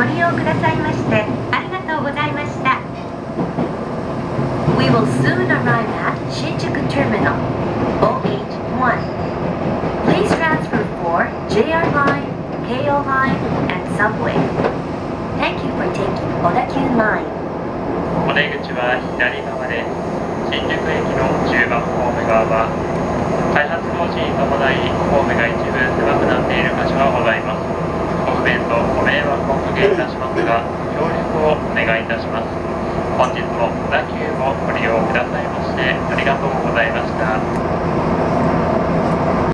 ご利用くださいましてありがとうございました We will soon arrive at Shinjuku Terminal OH1 Please transfer for JR Line, KO Line, and Subway Thank you for taking Odakyu Line お出口は左側で新宿駅の10番ホーム側は開発工事に伴いホームが一部狭くなっている箇所がございますけいたしますが、協力をお願いいたします。本日も小田急をご利用くださいまして、ありがとうございました。